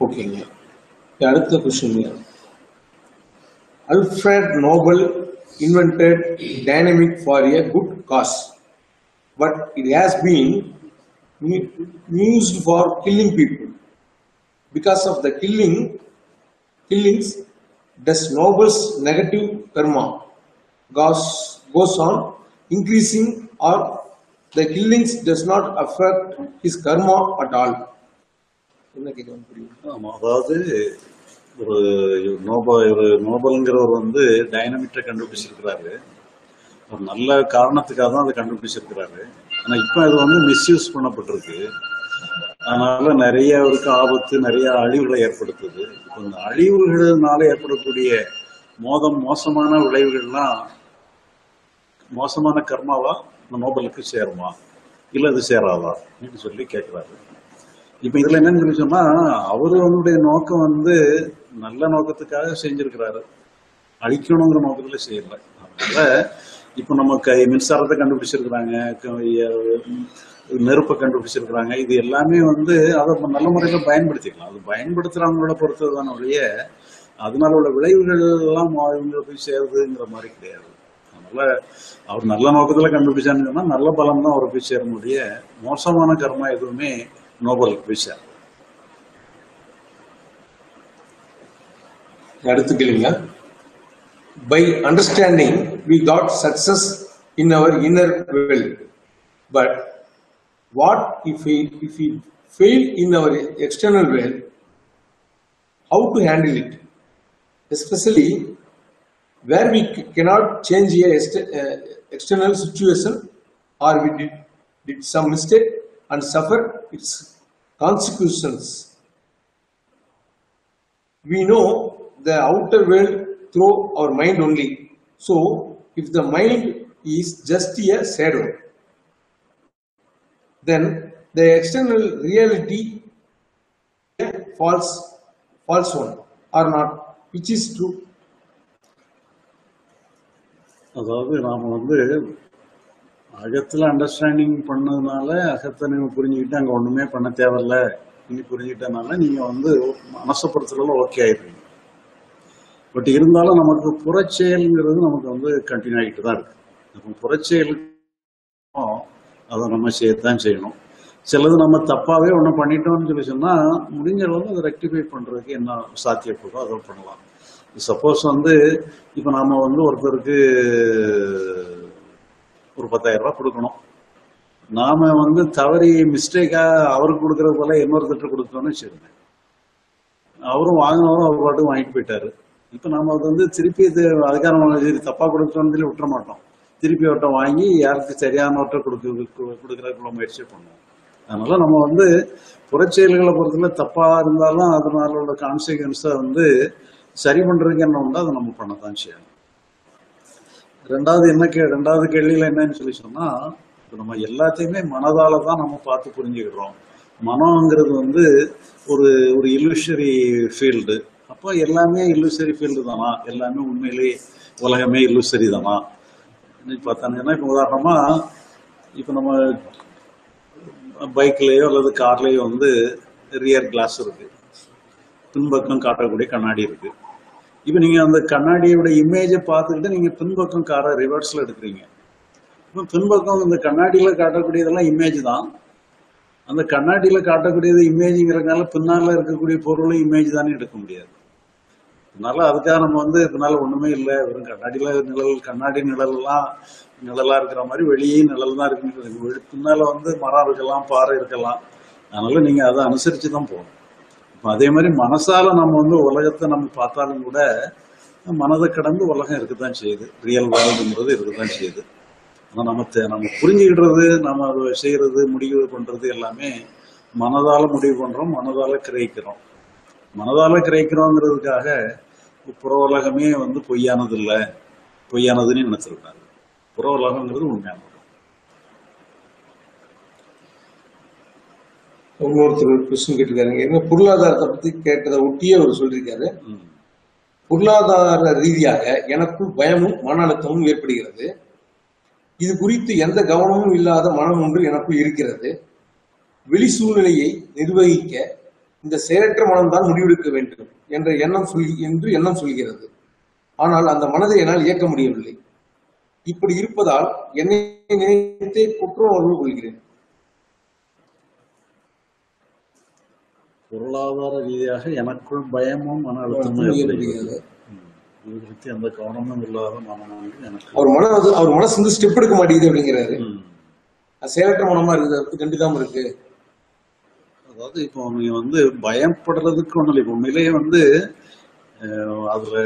ஓகேங்க அடுத்த question Alfred Nobel invented dynamic for a good cause but it has been u- used for killing people because of the killing killings does noble's negative karma goes, goes on increasing or the killings does not affect his karma at all என்ன புரியும் ஆமா. அதாவது ஒரு Nobel ஒரு நோபல்ங்கிறவர் வந்து டைனமிட்டை கண்டுபிடிச்சிருக்கிறாரு. ஒரு நல்ல காரணத்துக்காக தான் அதை கண்டுபிடிச்சிருக்கிறாரு. ஆனா இப்போ அது வந்து மிஸ்யூஸ் பண்ணப்பட்டிருக்கு. அதனால நிறைய அவருக்கு ஆபத்து நிறைய அழிவுகளை ஏற்படுத்துது. இப்போ இந்த அழிவுகள்னால ஏற்படக்கூடிய மோதம் மோசமான விளைவுகள்லாம் மோசமான கர்மாவா இந்த நோபலுக்கு சேருமா? இல்ல அது சேராதா? அப்படின்னு சொல்லி கேட்கிறாரு. இப்ப இதுல என்னன்னு சொல்லி சொன்னா அவரு அவருடைய நோக்கம் வந்து நல்ல நோக்கத்துக்காக செஞ்சிருக்கிறாரு. அழிக்கணுங்கிற நோக்கத்துல செய்யல. அதனால இப்ப நம்ம கை மின்சாரத்தை கண்டுபிடிச்சிருக்கிறாங்க நெருப்பை கண்டுபிடிச்சிருக்கிறாங்க. இது எல்லாமே வந்து அதை நல்ல முறையில பயன்படுத்திக்கலாம். அது பயன்படுத்துறவங்களோட பொறுத்ததுதான ஒழிய அதனால உள்ள விளைவுகள் எல்லாம் இவங்க போய் சேருதுங்கிற மாதிரி கிடையாது. அதனால அவர் நல்ல நோக்கத்துல கண்டுபிடிச்சான்னு சொன்னா நல்ல பலம் தான் அவரை போய் சேர முடிய மோசமான கர்மா எதுவுமே நோபலுக்கு போய் சேரும் அடுத்து கேளுங்க by understanding we got success in our inner world but what if we if we fail in our external world how to handle it especially where we c- cannot change a ext- uh, external situation or we did, did some mistake and suffer its consequences we know the outer world through our mind only. So, if the mind is just a shadow, then the external reality false, false one or not, which is true. அதாவது நாம வந்து அகத்துல understanding பண்ணதுனால அகத்தை நீங்க புரிஞ்சுக்கிட்டு அங்க ஒண்ணுமே பண்ண தேவையில்ல. நீ புரிஞ்சுக்கிட்டனால நீங்க வந்து மனசப்படுத்துறதுல ஓகே ஆயிடுறீங்க. பட் இருந்தாலும் நமக்கு புறச்செயல்ங்கிறது நமக்கு வந்து கண்டினியூ ஆகிட்டு தான் இருக்கு. நம்ம புறச்செயல் அதை நம்ம செய்யத்தான் செய்யணும். சிலது நம்ம தப்பாவே ஒண்ணு பண்ணிட்டோம்னு சொல்லி சொன்னா முடிஞ்ச அளவுக்கு அதை ரெக்டிஃபை பண்றதுக்கு என்ன சாத்தியப்படுதோ அதை பண்ணலாம். சப்போஸ் வந்து இப்போ நாம வந்து ஒருத்தருக்கு ஒரு பத்தாயிரம் ரூபாய் கொடுக்கணும். நாம வந்து தவறி மிஸ்டேக்கா அவருக்கு கொடுக்கறது போல இன்னொருத்தர் கொடுத்தோம்னு வச்சிருந்தேன் அவரும் வாங்கினவரும் அவர் பாட்டுக்கு வாங்கிட்டு போயிட்டாரு. இப்போ நாம அது வந்து திருப்பி இது அதுக்காக சரி தப்பா கொடுத்தோம்னு சொல்லி விட்டுற மாட்டோம். திருப்பி அவட்டம் வாங்கி யாருக்கு சரியானவர்கிட்ட கொடுக்க கொடுக்கறதுக்குள்ள முயற்சி பண்ணுவோம். அதனால நம்ம வந்து புறச்செயல்களை பொறுத்தவரை தப்பா இருந்தாலும் அதனால உள்ள கான்சிக்வன்ஸை வந்து சரி பண்றதுக்கு என்ன உண்டோ அதை நம்ம பண்ணத்தான் செய்யணும். ரெண்டாவது என்ன கே ரெண்டாவது கேள்வியில என்னன்னு சொல்லி சொன்னா இப்ப நம்ம எல்லாத்தையுமே மனதால தான் நம்ம பார்த்து புரிஞ்சுக்கிறோம். மனம்ங்கிறது வந்து ஒரு ஒரு இல்லுஷரி ஃபீல்டு அப்போ எல்லாமே இல்லுசரி ஃபீல்டு தானா? எல்லாமே உண்மையிலேயே உலகமே இல்லுசரி தானா? இன்னைக்கு பார்த்தாங்கன்னா இப்போ உதாரணமா இப்போ நம்ம பைக்லேயோ அல்லது கார்லேயோ வந்து ரியர் கிளாஸ் இருக்கு. பின்பக்கம் காட்டக்கூடிய கண்ணாடி இருக்கு. இப்போ நீங்க அந்த கண்ணாடியோட இமேஜை பார்த்துக்கிட்டு நீங்க பின்பக்கம் காரை ரிவர்ஸ்ல எடுக்கிறீங்க. இப்போ பின்பக்கம் இந்த கண்ணாடியில காட்டக்கூடியதெல்லாம் இமேஜ் தான். அந்த கண்ணாடியில காட்டக்கூடியது இமேஜ்ங்கிறதுனால பின்னால இருக்கக்கூடிய பொருளும் இமேஜ் தானே எடுக்க முடியாது. அதனால அதுக்காக நம்ம வந்து இதனால ஒண்ணுமே இல்லை. வெறும் கண்ணாடியில நிழல் கண்ணாடி நிழல்லாம் நிழலா இருக்கிற மாதிரி வெளியே நிழல் தான் இருக்கு பின்னால வந்து மரம் இருக்கலாம் பாறை இருக்கலாம். அதனால நீங்க அதை அனுசரிச்சு தான் போகணும். அதே மாதிரி மனசால நம்ம வந்து உலகத்தை நம்ம பார்த்தாலும் கூட மனதை கடந்து உலகம் இருக்கத்தான் செய்யுது. ரியல் வேர்ல்டுங்கிறது இருக்கத்தான் செய்யுது. ஆனால் நம்ம தே நம்ம புரிஞ்சுக்கிடுறது நம்ம செய்யறது முடிவு பண்றது எல்லாமே மனதால முடிவு பண்றோம் மனதால கிரகிக்கிறோம். மனதால கிரகிக்கிறோங்கிறதுக்காக புற உலகமே வந்து பொய்யானது இல்லை பொய்யானதுன்னு நினைச்சிருக்காங்க. புற உலகங்கிறது உண்மையானது. இன்னொருத்தர் கொஸ்டின் கேட்டிருக்காருங்க என்ன பொருளாதாரத்தை பத்தி கேட்டதை ஒட்டியே அவர் சொல்லியிருக்காரு. பொருளாதார ரீதியாக எனக்குள் பயமும் மன அழுத்தமும் ஏற்படுகிறது. இது குறித்து எந்த கவனமும் இல்லாத மனம் ஒன்று எனக்குள் இருக்கிறது. வெளி சூழ்நிலையை நிர்வகிக்க இந்த செயலற்ற மனம்தான் முடிவெடுக்க வேண்டும் என்ற எண்ணம் சொல் என்று எண்ணம் சொல்கிறது. ஆனால் அந்த மனதை என்னால் இயக்க முடியவில்லை. இப்படி இருப்பதால் என்னை நினைத்தே குற்ற உணர்வு கொள்கிறேன். பொருளாதார ரீதியாக எனக்குள் பயமும் மன அழுத்தமும் ஏற்படுகிறது. குறித்து எந்த கவனமும் இல்லாத வந்து எனக்கு அவர் வந்து அவர் மனசு வந்து ஸ்டெப் எடுக்க மாட்டேங்குது அப்படிங்கிறாரு. செயலற்ற மனமா இருக்குது கண்டுக்காம இருக்கு. அதாவது இப்போ நீங்க வந்து பயப்படுறதுக்கு ஒண்ணும் இல்லை. இப்போ உண்மையிலேயே வந்து அதுல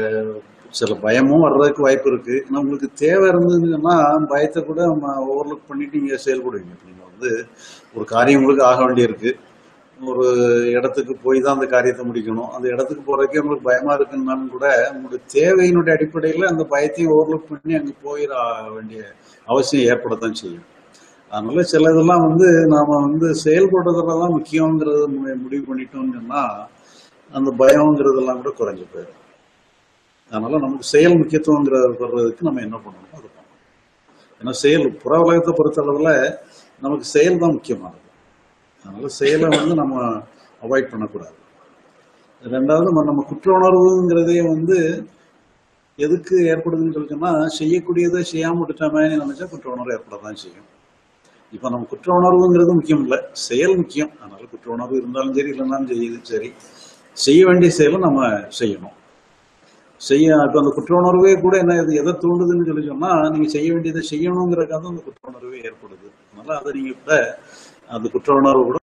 சில பயமும் வர்றதுக்கு வாய்ப்பு இருக்கு. ஏன்னா உங்களுக்கு தேவை இருந்ததுன்னா பயத்தை கூட நம்ம ஓவர்லுக் பண்ணிட்டு நீங்க செயல்படுவீங்க. இப்ப நீங்க வந்து ஒரு காரியம் உங்களுக்கு ஆக வேண்டியிருக்கு. ஒரு இடத்துக்கு போய் தான் அந்த காரியத்தை முடிக்கணும். அந்த இடத்துக்கு போறதுக்கே உங்களுக்கு பயமா இருக்குன்னாலும் கூட உங்களுடைய தேவையினுடைய அடிப்படையில அந்த பயத்தையும் ஓவர்லுக் பண்ணி அங்க போயிட வேண்டிய அவசியம் ஏற்படத்தான் செய்யும். அதனால சில இதெல்லாம் வந்து நாம வந்து செயல்படுறதுல தான் முக்கியங்கிறத மு- முடிவு பண்ணிட்டோம்னு சொன்னா அந்த பயம்ங்கிறதெல்லாம் கூட குறைஞ்சு போயிடும். அதனால நமக்கு செயல் முக்கியத்துவங்கிறது வர்றதுக்கு நம்ம என்ன பண்ணணும் அது பண்ணணும். ஏன்னா செயல் புற உலகத்தை அளவில் நமக்கு செயல் தான் முக்கியமானது. அதனால செயலை வந்து நம்ம அவாய்ட் பண்ணக்கூடாது. ரெண்டாவது நம்ம- நம்ம குற்ற உணர்வுங்கிறதே வந்து எதுக்கு ஏற்படுதுன்னு சொல்லி சொன்னா செய்யக்கூடியதை செய்யாம விட்டுட்டாமே நினைச்சா குற்ற உணர்வு ஏற்படத்தான் செய்யும். இப்ப நம்ம குற்ற உணர்வுங்கிறது முக்கியம் இல்ல. செயல் முக்கியம். அதனால குற்ற உணர்வு இருந்தாலும் சரி இல்லைன்னாலும் செய்யுது சரி. செய்ய வேண்டிய செயலை நம்ம செய்யணும். செய்ய இப்ப அந்த குற்ற உணர்வே கூட என்ன இது எதை தூண்டுதுன்னு சொல்லி சொன்னா நீங்க செய்ய வேண்டியதை செய்யணுங்கிறக்காக தான் அந்த குற்ற உணர்வே ஏற்படுது. அதனால அதை நீங்க கூட அந்த குற்ற உணர்வு கூட